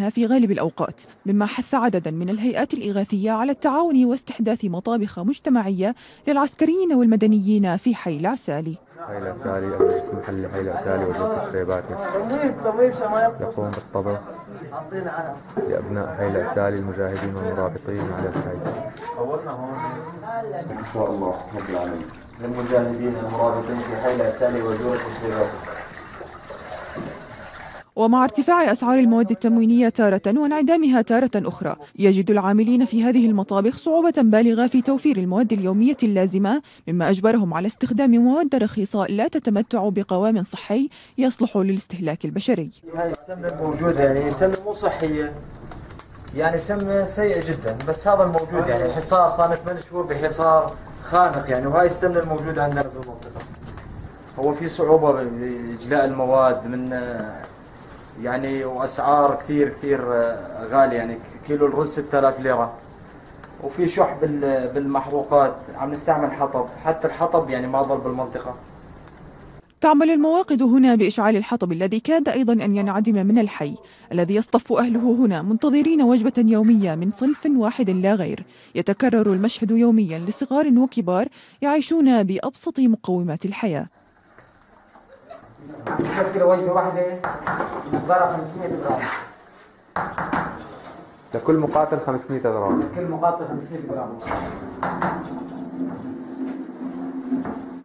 استخدامها في غالب الأوقات مما حث عددا من الهيئات الإغاثية على التعاون واستحداث مطابخ مجتمعية للعسكريين والمدنيين في حي العسالي. حي العسالي المجلس المحلي حي العسالي وجوز الشريباتي يقوم بالطبخ لأبناء حي العسالي المجاهدين والمرابطين على الحي. إن شاء الله رب العالمين. للمجاهدين المرابطين في حي العسالي وجوز الشريباتي ومع ارتفاع أسعار المواد التموينية تارة وانعدامها تارة أخرى يجد العاملين في هذه المطابخ صعوبة بالغة في توفير المواد اليومية اللازمة مما أجبرهم على استخدام مواد رخيصة لا تتمتع بقوام صحي يصلح للاستهلاك البشري. هاي السمنة الموجودة يعني سمنة مو صحية. يعني سمنة سيئة جدا بس هذا الموجود يعني حصار صار ثمان شهور بحصار خانق يعني وهاي السمنة الموجودة عندنا في المنطقة. هو في صعوبة بإجلاء المواد من يعني وأسعار كثير كثير غالية. يعني كيلو الرز 6000 ليرة. وفي شح بالمحروقات. عم نستعمل حطب. حتى الحطب يعني ما ضل بالمنطقة. تعمل المواقد هنا بإشعال الحطب الذي كاد أيضا أن ينعدم من الحي الذي يصطف أهله هنا منتظرين وجبة يومية من صنف واحد لا غير. يتكرر المشهد يوميا لصغار وكبار يعيشون بأبسط مقومات الحياة. كيلو وجبه واحدة مقدارها 500 جرام. لكل مقاتل 500 غرام كل مقاتل 500 جرام.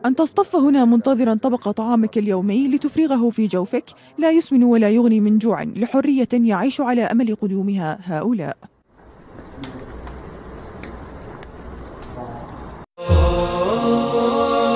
أن تصطف هنا منتظرا طبق طعامك اليومي لتفرغه في جوفك لا يسمن ولا يغني من جوع لحرية يعيش على أمل قدومها هؤلاء.